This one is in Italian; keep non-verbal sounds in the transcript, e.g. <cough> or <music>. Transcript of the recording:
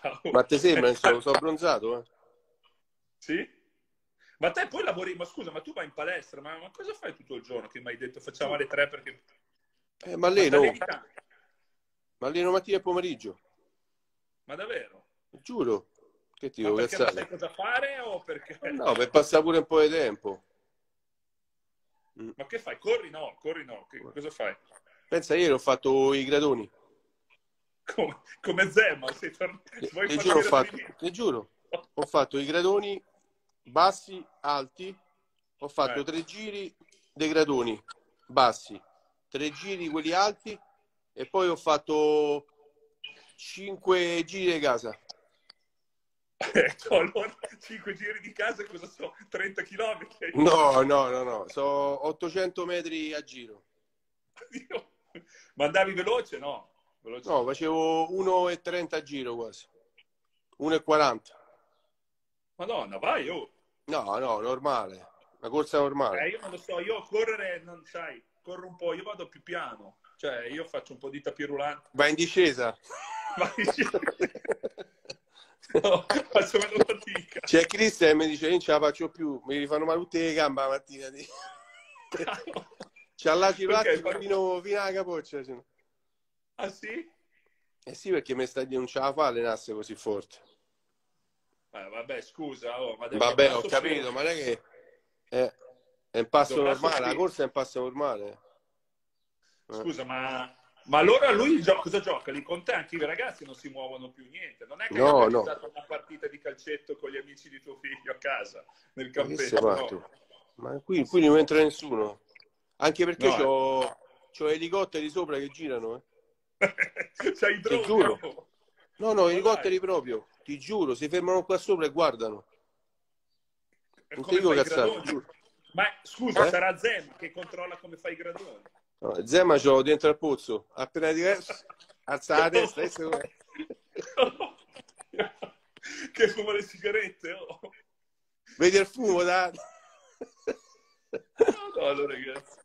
Ciao. Ma te sembra, sono, <laughs> sono abbronzato, eh? Sì? Ma te poi lavori, ma scusa, ma tu vai in palestra, ma, ma cosa fai tutto il giorno che mi hai detto facciamo alle tre perché... Eh, ma Ma t'allevi tanto? ma alleno mattina e pomeriggio, Ma davvero? giuro. Che ti Ma devo perché non sai cosa fare o perché... No, per passare pure un po' di tempo. Ma che fai? Corri no, corri no. Che, cosa fai? Pensa, ieri ho fatto i gradoni. Come, come Zema, sei torn- vuoi Ti giuro, ho fatto, ti giuro, ho fatto i gradoni bassi, alti, ho fatto Eh. tre giri dei gradoni bassi, tre giri quelli alti e poi ho fatto cinque giri di casa. Ecco, allora 5 giri di casa cosa so? 30 km? No, no, no, no, sono 800 metri a giro. <laughs> Ma andavi veloce? No. Veloce. No, facevo 1,30 a giro quasi. 1,40. Madonna, vai, oh. No, no, normale. Una corsa Eh, normale. io non lo so, io correre, non sai, corro un po', io vado più piano. Cioè, io faccio un po' di tapirulante. Vai in discesa. <laughs> Vai. <laughs> No, faccio meno fatica. C'è Cristian e mi dice, io non ce la faccio più, mi rifanno male tutte le gambe la mattina. <laughs> C'ha la Perché? cirotti fino, fino alla capoccia. cioè. Ah sì? Eh sì, perché mi sta di non ce la fa allenarsi così forte. Eh, vabbè, scusa, oh, ma Vabbè, ho capito, solo. ma non è che è, è un passo Dovrà normale, la soffrire. corsa è un passo normale. Eh. Scusa, ma, ma allora lui gio- cosa gioca? Lì con te anche i ragazzi non si muovono più niente. Non è che No, hai no. una partita di calcetto con gli amici di tuo figlio a casa, nel Ma campetto. matto? no. Ma qui, qui non entra nessuno. Anche perché No, eh. c'ho, c'ho elicotteri sopra che girano. Eh. C'hai i droni. giuro. No, no, Ma elicotteri dai. proprio. Ti giuro, si fermano qua sopra e guardano. E Non ti dico cazzate, giuro. Ma scusa, Eh? sarà Zema che controlla come fai i gradoni. No, Zema ce l'ho dentro al pozzo. Appena diverso, alza la <laughs> testa. adesso <laughs> com'è? che fuma le sigarette. Oh. Vedi il fumo, da... No, no, ragazzi.